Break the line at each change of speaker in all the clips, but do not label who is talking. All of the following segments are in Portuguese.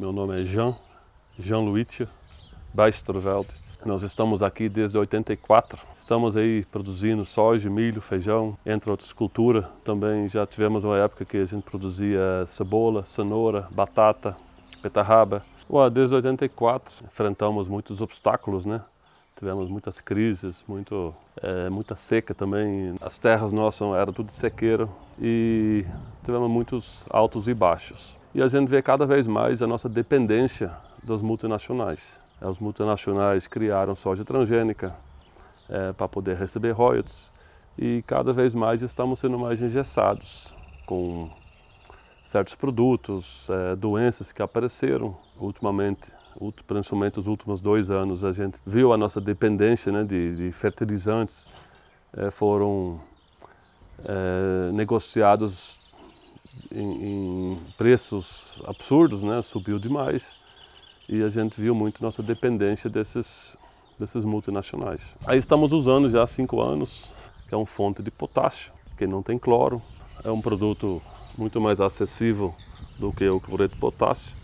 Meu nome é Jean, Jean Luitia Beisterveld. Nós estamos aqui desde 84. Estamos aí produzindo soja, milho, feijão, entre outras culturas. Também já tivemos uma época que a gente produzia cebola, cenoura, batata, beterraba. Desde 84 enfrentamos muitos obstáculos, né? Tivemos muitas crises, muito, é, muita seca também. As terras nossas eram tudo sequeiro e tivemos muitos altos e baixos. E a gente vê cada vez mais a nossa dependência das multinacionais. As multinacionais criaram soja transgênica é, para poder receber royalties e cada vez mais estamos sendo mais engessados com certos produtos, é, doenças que apareceram ultimamente principalmente os últimos dois anos, a gente viu a nossa dependência né, de, de fertilizantes é, foram é, negociados em, em, preços absurdos, né, subiu demais e a gente viu muito nossa dependência desses, desses multinacionais. Aí estamos usando já há cinco anos, que é uma fonte de potássio, que não tem cloro, é um produto muito mais acessível do que o cloreto de potássio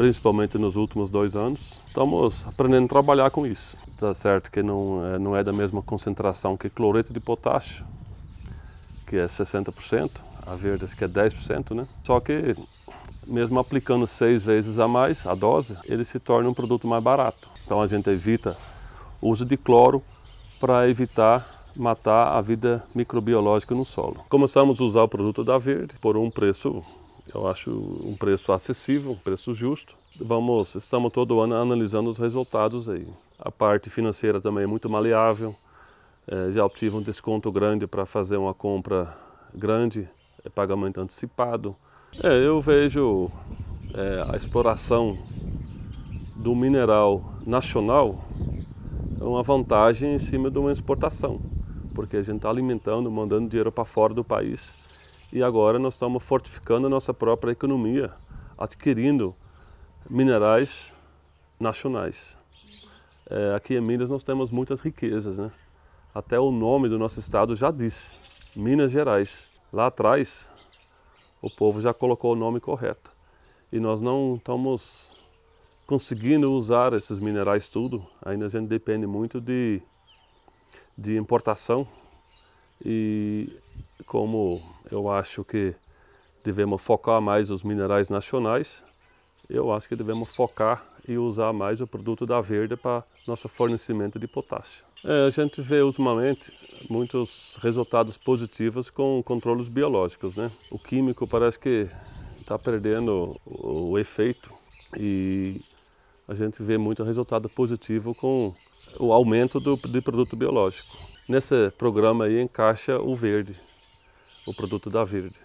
principalmente nos últimos dois anos. Estamos aprendendo a trabalhar com isso. Está certo que não é, não é da mesma concentração que cloreto de potássio, que é 60%, a Verdes que é 10%, né? Só que mesmo aplicando seis vezes a mais a dose, ele se torna um produto mais barato. Então a gente evita o uso de cloro para evitar matar a vida microbiológica no solo. Começamos a usar o produto da Verde por um preço eu acho um preço acessível, um preço justo. Vamos, estamos todo ano analisando os resultados aí. A parte financeira também é muito maleável. É, já obtive um desconto grande para fazer uma compra grande, pagamento antecipado. É, eu vejo é, a exploração do mineral nacional é uma vantagem em cima de uma exportação, porque a gente está alimentando, mandando dinheiro para fora do país e agora nós estamos fortificando a nossa própria economia, adquirindo minerais nacionais. É, aqui em Minas nós temos muitas riquezas, né? Até o nome do nosso estado já diz, Minas Gerais. Lá atrás, o povo já colocou o nome correto. E nós não estamos conseguindo usar esses minerais tudo. Ainda a gente depende muito de, de importação. E como eu acho que devemos focar mais os minerais nacionais, eu acho que devemos focar e usar mais o produto da Verde para nosso fornecimento de potássio. É, a gente vê ultimamente muitos resultados positivos com controles biológicos. Né? O químico parece que está perdendo o, o efeito e a gente vê muito resultado positivo com o aumento do, do produto biológico. Nesse programa aí encaixa o verde, o produto da Verde.